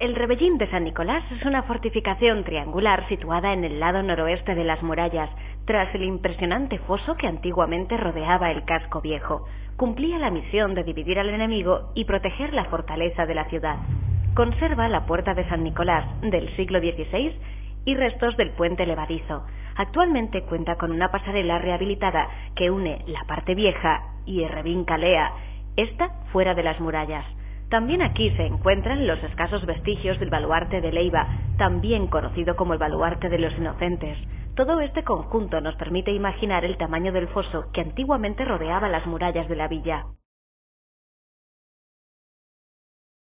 El Rebellín de San Nicolás es una fortificación triangular situada en el lado noroeste de las murallas, tras el impresionante foso que antiguamente rodeaba el casco viejo. Cumplía la misión de dividir al enemigo y proteger la fortaleza de la ciudad. Conserva la puerta de San Nicolás del siglo XVI y restos del puente levadizo. Actualmente cuenta con una pasarela rehabilitada que une la parte vieja y Errebín Calea, esta fuera de las murallas. También aquí se encuentran los escasos vestigios del baluarte de Leiva, también conocido como el baluarte de los inocentes. Todo este conjunto nos permite imaginar el tamaño del foso que antiguamente rodeaba las murallas de la villa.